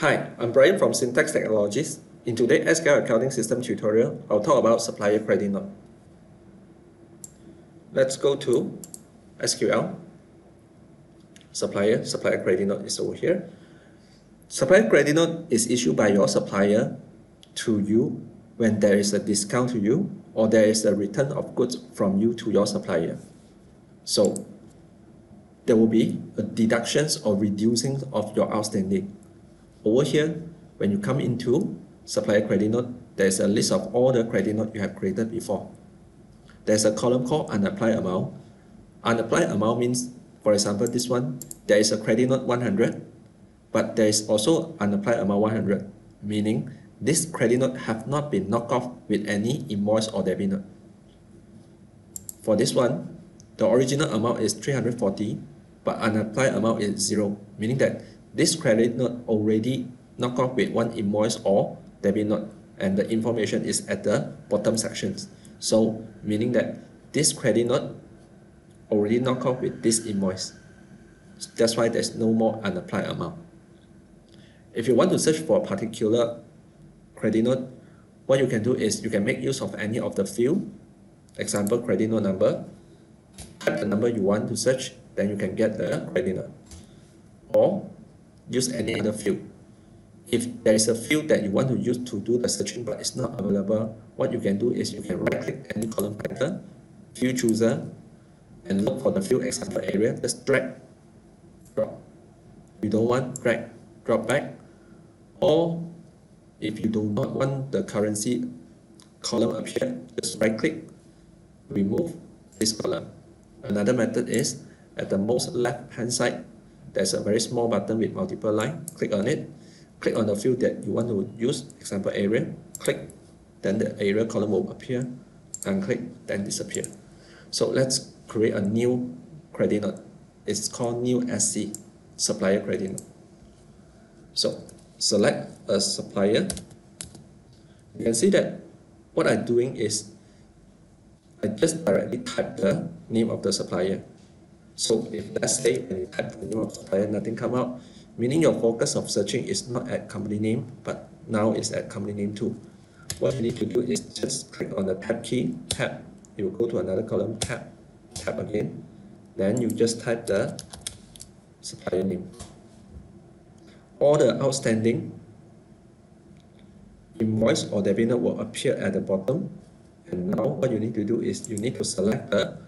Hi, I'm Bryan from Syntax Technologies. In today's SQL Accounting System tutorial, I'll talk about supplier credit note. Let's go to SQL. Supplier, supplier credit note is over here. Supplier credit note is issued by your supplier to you when there is a discount to you or there is a return of goods from you to your supplier. So there will be a deductions or reducing of your outstanding. Over here, when you come into supplier credit note, there's a list of all the credit note you have created before. There's a column called unapplied amount. Unapplied amount means, for example, this one, there is a credit note 100, but there is also unapplied amount 100, meaning this credit note have not been knocked off with any invoice or debit note. For this one, the original amount is 340, but unapplied amount is zero, meaning that this credit note already knocked off with one invoice or debit note and the information is at the bottom sections. So meaning that this credit note already knocked off with this invoice. That's why there's no more unapplied amount. If you want to search for a particular credit note, what you can do is you can make use of any of the field, example credit note number, type the number you want to search, then you can get the credit note. Or use any other field. If there is a field that you want to use to do the searching but it's not available, what you can do is you can right click any column title, field chooser, and look for the field example area, just drag, drop. You don't want, drag, drop back. Or if you do not want the currency column appear, just right click, remove this column. Another method is at the most left hand side, there's a very small button with multiple line. Click on it. Click on the field that you want to use, example area. Click, then the area column will appear. Unclick, then disappear. So let's create a new credit note. It's called new SC, supplier credit note. So select a supplier. You can see that what I'm doing is I just directly type the name of the supplier. So if let's say when you type the name of supplier, nothing come out, meaning your focus of searching is not at company name, but now it's at company name too. What you need to do is just click on the tab key, tab, you will go to another column, tab, tab again, then you just type the supplier name. All the outstanding invoice or debit note will appear at the bottom. And now what you need to do is you need to select the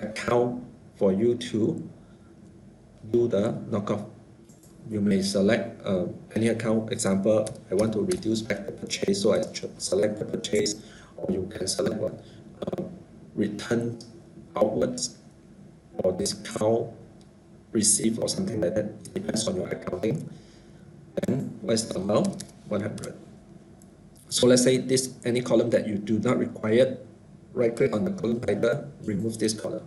account for you to do the knockoff. You may select uh, any account. Example, I want to reduce back the purchase, so I select the purchase, or you can select what uh, return outwards or discount receive or something like that. It depends on your accounting. Then what's the amount? 100. So let's say this any column that you do not require, right click on the column title, remove this column.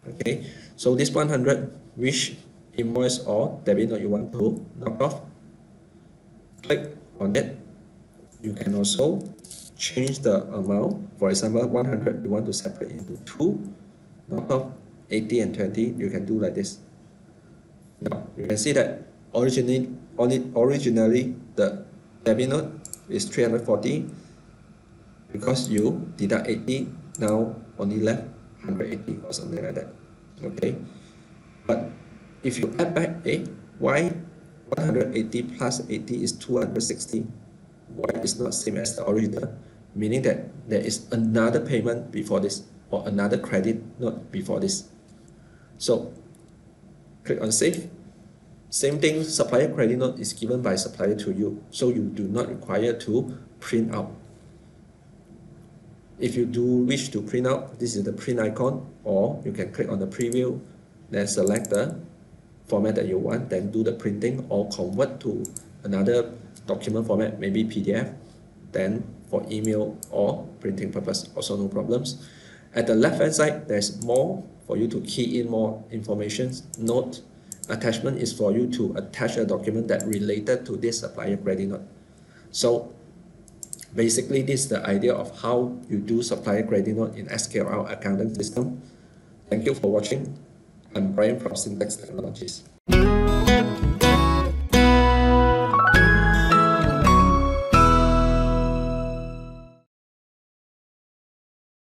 Okay, so this 100, which invoice or debit note you want to knock off, click on it. You can also change the amount. For example, 100 you want to separate into two, knock off 80 and 20, you can do like this. Now, you can see that originally, originally the debit note is 340 because you deduct 80, now only left 180 or something like that. Okay, but if you add back eh, a y 180 plus 80 is 260. Y is not same as the original, meaning that there is another payment before this or another credit note before this. So click on save. Same thing, supplier credit note is given by supplier to you, so you do not require to print out if you do wish to print out, this is the print icon, or you can click on the preview, then select the format that you want, then do the printing or convert to another document format, maybe PDF, then for email or printing purpose, also no problems. At the left hand side, there's more for you to key in more information. Note, attachment is for you to attach a document that related to this supplier credit note. So Basically, this is the idea of how you do supplier credit note in SQL accounting system. Thank you for watching. I'm Bryan from Syntax Technologies.